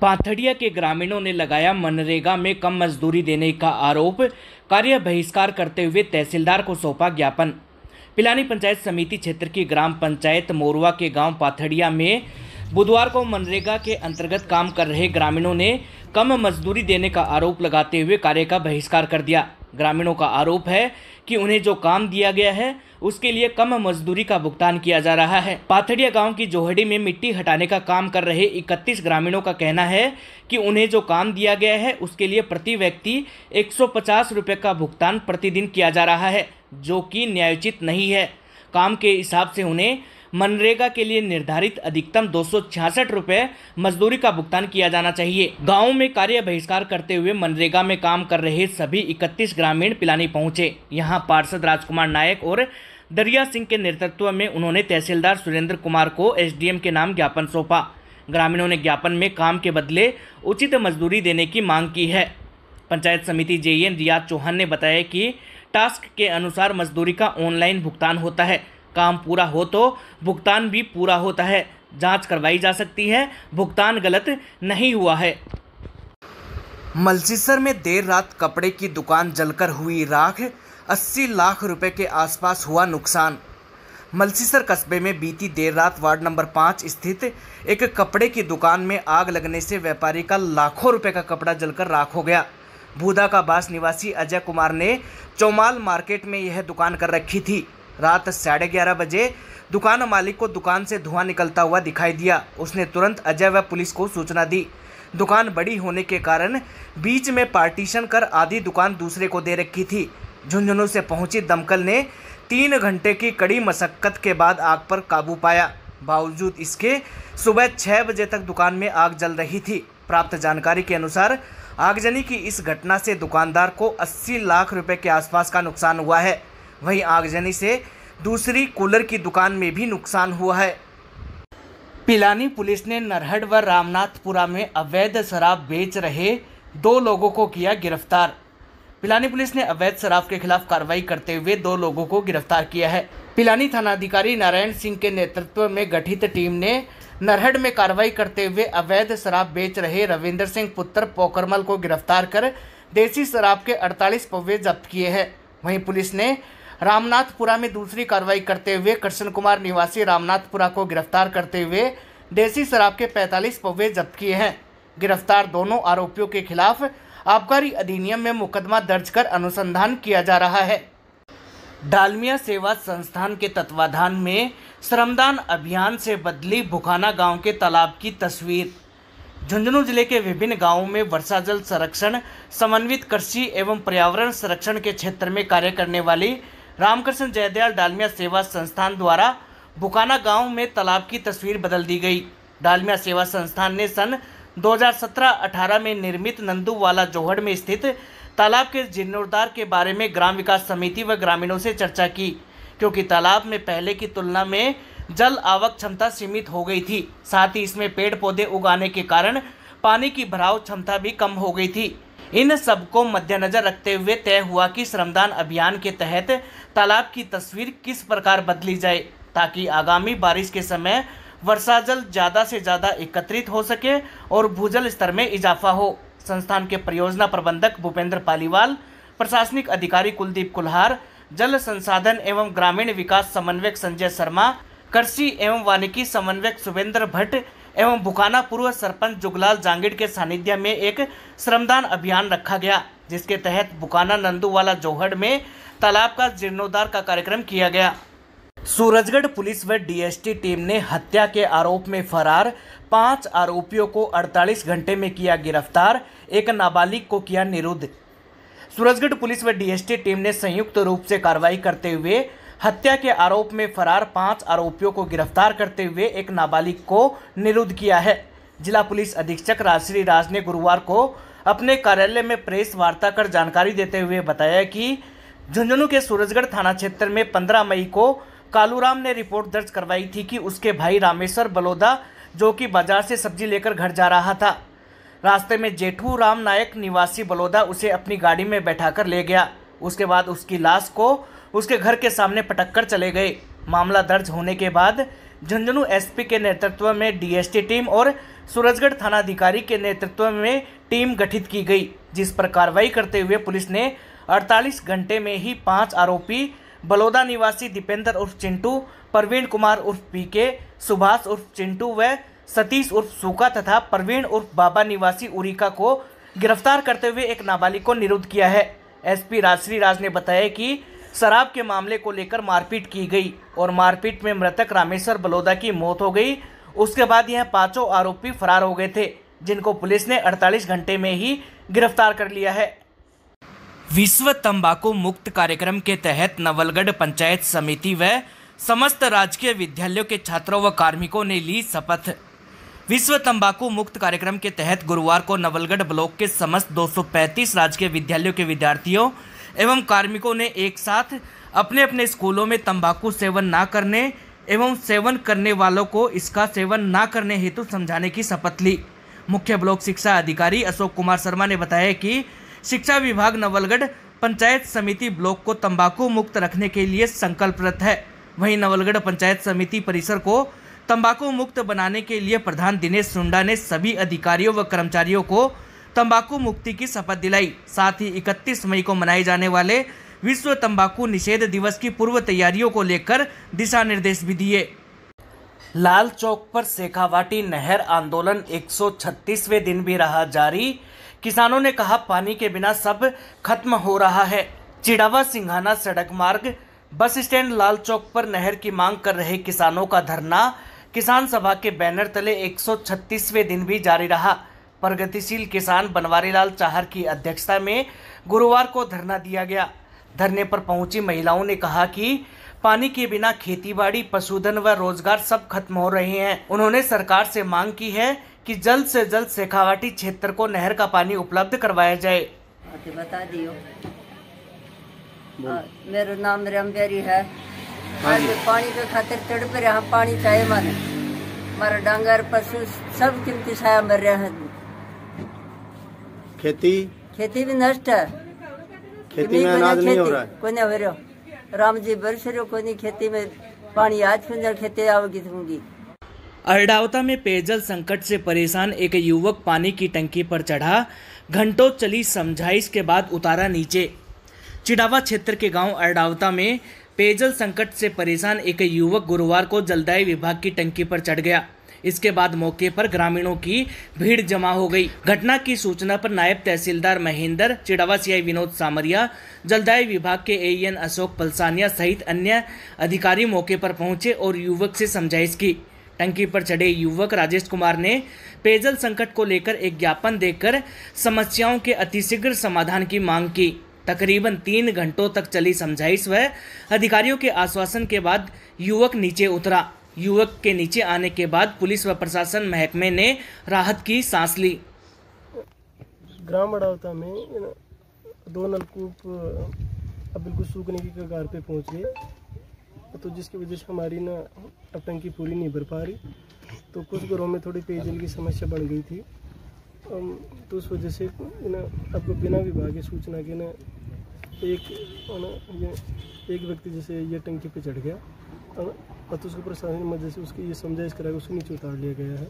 पाथड़िया के ग्रामीणों ने लगाया मनरेगा में कम मजदूरी देने का आरोप। कार्य बहिष्कार करते हुए तहसीलदार को सौंपा ज्ञापन। पिलानी पंचायत समिति क्षेत्र की ग्राम पंचायत मोरवा के गाँव पाथड़िया में बुधवार को मनरेगा के अंतर्गत काम कर रहे ग्रामीणों ने कम मजदूरी देने का आरोप लगाते हुए कार्य का बहिष्कार कर दिया। ग्रामीणों का आरोप है कि उन्हें जो काम दिया गया है, उसके लिए कम मजदूरी का भुगतान किया जा रहा है। पाथड़िया गाँव की जोहड़ी में मिट्टी हटाने का काम कर रहे 31 ग्रामीणों का कहना है कि उन्हें जो काम दिया गया है, उसके लिए प्रति व्यक्ति 150 रुपए का भुगतान प्रतिदिन किया जा रहा है, जो कि न्यायोचित नहीं है। काम के हिसाब से उन्हें मनरेगा के लिए निर्धारित अधिकतम दो रुपए मजदूरी का भुगतान किया जाना चाहिए। गाँव में कार्य बहिष्कार करते हुए मनरेगा में काम कर रहे सभी 31 ग्रामीण पिलानी पहुँचे। यहाँ पार्षद राजकुमार नायक और दरिया सिंह के नेतृत्व में उन्होंने तहसीलदार सुरेंद्र कुमार को एसडीएम के नाम ज्ञापन सौंपा। ग्रामीणों ने ज्ञापन में काम के बदले उचित मजदूरी देने की मांग की है। पंचायत समिति जेईएन रियाज चौहान ने बताया कि टास्क के अनुसार मजदूरी का ऑनलाइन भुगतान होता है। काम पूरा हो तो भुगतान भी पूरा होता है। जाँच करवाई जा सकती है। भुगतान गलत नहीं हुआ है। मलसीसर में देर रात कपड़े की दुकान जलकर हुई राख। 80 लाख रुपए के आसपास हुआ नुकसान। मलसीसर कस्बे में बीती देर रात वार्ड नंबर पाँच स्थित एक कपड़े की दुकान में आग लगने से व्यापारी का लाखों रुपए का कपड़ा जलकर राख हो गया। भूदा का बास निवासी अजय कुमार ने चौमाल मार्केट में यह दुकान कर रखी थी। रात साढ़े ग्यारह बजे दुकान मालिक को दुकान से धुआँ निकलता हुआ दिखाई दिया। उसने तुरंत अजय व पुलिस को सूचना दी। दुकान बड़ी होने के कारण बीच में पार्टीशन कर आधी दुकान दूसरे को दे रखी थी। झुंझुनू से पहुँची दमकल ने तीन घंटे की कड़ी मशक्कत के बाद आग पर काबू पाया। बावजूद इसके, सुबह छः बजे तक दुकान में आग जल रही थी। प्राप्त जानकारी के अनुसार आगजनी की इस घटना से दुकानदार को 80 लाख रुपए के आसपास का नुकसान हुआ है। वहीं आगजनी से दूसरी कूलर की दुकान में भी नुकसान हुआ है। पिलानी पुलिस ने नरहड व रामनाथपुरा में अवैध शराब बेच रहे दो लोगों को किया गिरफ़्तार। पिलानी पुलिस ने अवैध शराब के खिलाफ कार्रवाई करते हुए दो लोगों को गिरफ़्तार किया है। पिलानी थानाधिकारी नारायण सिंह के नेतृत्व में गठित टीम ने नरहड में कार्रवाई करते हुए अवैध शराब बेच रहे रविंदर सिंह पुत्र पोकरमल को गिरफ़्तार कर देसी शराब के 48 पौवे जब्त किए हैं। वहीं पुलिस ने रामनाथपुरा में दूसरी कार्रवाई करते हुए कृष्ण कुमार निवासी रामनाथपुरा को गिरफ़्तार करते हुए देसी शराब के 45 पौवे जब्त किए हैं। गिरफ़्तार दोनों आरोपियों के खिलाफ आबकारी अधिनियम में मुकदमा दर्ज कर अनुसंधान किया जा रहा है। डालमिया सेवा संस्थान के तत्वाधान में श्रमदान अभियान से बदली भुखाना गाँव के तालाब की तस्वीर। झुंझुनू ज़िले के विभिन्न गाँवों में वर्षा जल संरक्षण, समन्वित कृषि एवं पर्यावरण संरक्षण के क्षेत्र में कार्य करने वाली रामकृष्ण जयदयाल डालमिया सेवा संस्थान द्वारा बुकाना गाँव में तालाब की तस्वीर बदल दी गई। डालमिया सेवा संस्थान ने सन 2017-18 में निर्मित नंदूवाला जोहड़ में स्थित तालाब के जीर्णोद्धार के बारे में ग्राम विकास समिति व ग्रामीणों से चर्चा की, क्योंकि तालाब में पहले की तुलना में जल आवक क्षमता सीमित हो गई थी। साथ ही इसमें पेड़ पौधे उगाने के कारण पानी की भराव क्षमता भी कम हो गई थी। इन सबको मद्देनजर रखते हुए तय हुआ कि श्रमदान अभियान के तहत तालाब की तस्वीर किस प्रकार बदली जाए, ताकि आगामी बारिश के समय वर्षा जल ज़्यादा से ज़्यादा एकत्रित हो सके और भूजल स्तर में इजाफा हो। संस्थान के परियोजना प्रबंधक भूपेंद्र पालीवाल, प्रशासनिक अधिकारी कुलदीप कुल्हार, जल संसाधन एवं ग्रामीण विकास समन्वयक संजय शर्मा, कृषि एवं वानिकी समन्वयक सुवेंद्र भट्ट एवं बुकाना पूर्व सरपंच जुगलाल जांगिड़ के सानिध्य में एक श्रमदान अभियान रखा गया, जिसके तहत बुकाना नंदूवाला जोहड़ में तालाब का जीर्णोद्धार का कार्यक्रम किया गया। सूरजगढ़ पुलिस व डीएसटी टीम ने हत्या के आरोप में फरार पाँच आरोपियों को 48 घंटे में किया गिरफ़्तार, एक नाबालिग को किया निरुद्ध। सूरजगढ़ पुलिस व डीएसटी टीम ने संयुक्त रूप से कार्रवाई करते हुए हत्या के आरोप में फरार पाँच आरोपियों को गिरफ़्तार करते हुए एक नाबालिग को निरुद्ध किया है। जिला पुलिस अधीक्षक राजश्री राज ने गुरुवार को अपने कार्यालय में प्रेस वार्ता कर जानकारी देते हुए बताया कि झुंझुनू के सूरजगढ़ थाना क्षेत्र में 15 मई को कालूराम ने रिपोर्ट दर्ज करवाई थी कि उसके भाई रामेश्वर बलोदा, जो कि बाज़ार से सब्ज़ी लेकर घर जा रहा था। रास्ते में जेठू राम नायक निवासी बलोदा उसे अपनी गाड़ी में बैठाकर ले गया। उसके बाद उसकी लाश को उसके घर के सामने पटक कर चले गए। मामला दर्ज होने के बाद झुंझुनू एसपी के नेतृत्व में डीएसटी टीम और सूरजगढ़ थानाधिकारी के नेतृत्व में टीम गठित की गई, जिस पर कार्रवाई करते हुए पुलिस ने 48 घंटे में ही पाँच आरोपी बलौदा निवासी दीपेंद्र उर्फ़ चिंटू प्रवीण कुमार उर्फ़ पीके, सुभाष उर्फ़ चिंटू व सतीश उर्फ़ सूका तथा प्रवीण उर्फ़ बाबा निवासी उरिका को गिरफ़्तार करते हुए एक नाबालिग को निरुद्ध किया है। एसपी राजश्री राज ने बताया कि शराब के मामले को लेकर मारपीट की गई और मारपीट में मृतक रामेश्वर बलौदा की मौत हो गई। उसके बाद यह पाँचों आरोपी फरार हो गए थे, जिनको पुलिस ने 48 घंटे में ही गिरफ़्तार कर लिया है। विश्व तंबाकू मुक्त कार्यक्रम के तहत नवलगढ़ पंचायत समिति व समस्त राजकीय विद्यालयों के छात्रों व कार्मिकों ने ली शपथ। विश्व तंबाकू मुक्त कार्यक्रम के तहत गुरुवार को नवलगढ़ ब्लॉक के समस्त 235 राजकीय विद्यालयों के विद्यार्थियों एवं कार्मिकों ने एक साथ अपने अपने स्कूलों में तंबाकू सेवन ना करने एवं सेवन करने वालों को इसका सेवन ना करने हेतु समझाने की शपथ ली। मुख्य ब्लॉक शिक्षा अधिकारी अशोक कुमार शर्मा ने बताया कि शिक्षा विभाग नवलगढ़ पंचायत समिति ब्लॉक को तंबाकू मुक्त रखने के लिए संकल्परत है। वहीं नवलगढ़ पंचायत समिति परिसर को तंबाकू मुक्त बनाने के लिए प्रधान दिनेश सुंडा ने सभी अधिकारियों व कर्मचारियों को तंबाकू मुक्ति की शपथ दिलाई। साथ ही 31 मई को मनाए जाने वाले विश्व तंबाकू निषेध दिवस की पूर्व तैयारियों को लेकर दिशा निर्देश भी दिए। लाल चौक पर शेखावाटी नहर आंदोलन 136वें दिन भी रहा जारी। किसानों ने कहा, पानी के बिना सब खत्म हो रहा है। चिड़ावा सिंघाना सड़क मार्ग, बस स्टैंड लाल चौक पर नहर की मांग कर रहे किसानों का धरना। किसान सभा के बैनर तले 136वें दिन भी जारी रहा। प्रगतिशील किसान बनवारी लाल चाहर की अध्यक्षता में गुरुवार को धरना दिया गया। धरने पर पहुँची महिलाओं ने कहा कि पानी के बिना खेतीबाड़ी पशुधन व रोज़गार सब खत्म हो रहे हैं। उन्होंने सरकार से मांग की है कि जल्द से जल्द शेखावाटी क्षेत्र को नहर का पानी उपलब्ध करवाया जाए। बता दियो। मेरा नाम रमबेरी है। आज पानी के खातिर तड़प रहे हैं पानी चाहिए मारे हमारा डांगर पशु सब कीमती छाया मर रहे हैं। खेती? खेती भी नष्ट है। खेती में अनाज नहीं हो रहा है। कोई नहीं हो रहा राम जी बरस रहे कोई नहीं खेती में पानी आज फिर खेती आओगी दूँगी अरडावता में पेयजल संकट से परेशान एक युवक पानी की टंकी पर चढ़ा घंटों चली समझाइश के बाद उतारा नीचे। चिड़ावा क्षेत्र के गाँव अरडावता में पेयजल संकट से परेशान एक युवक गुरुवार को जलदायी विभाग की टंकी पर चढ़ गया। इसके बाद मौके पर ग्रामीणों की भीड़ जमा हो गई। घटना की सूचना पर नायब तहसीलदार महेंद्र चिड़ावा विनोद सामरिया, जलदायी विभाग के एएन अशोक पलसानिया सहित अन्य अधिकारी मौके पर पहुँचे और युवक से समझाइश की। टंकी पर चढ़े युवक राजेश कुमार ने पेयजल संकट को लेकर एक ज्ञापन देकर समस्याओं के अतिशीघ्र समाधान की मांग की। तकरीबन तीन घंटों तक चली समझाइश व अधिकारियों के आश्वासन के बाद युवक नीचे उतरा। युवक के नीचे आने के बाद पुलिस व प्रशासन महकमे ने राहत की सांस ली। ग्राम अड़ावता में दो नलकूप अब बिल्कुल सूखने की कगार पे पहुँच गए। तो जिसकी वजह से हमारी ना टंकी पूरी नहीं भर पा रही। तो कुछ घरों में थोड़ी पेयजल की समस्या बढ़ गई थी। तो उस वजह से आपको बिना विभाग के सूचना के ना एक ना ये एक व्यक्ति जैसे ये टंकी पे चढ़ गया और तो उसको प्रशासन की मदद से उसकी ये समझाइश करा उसको नीचे उतार लिया गया है।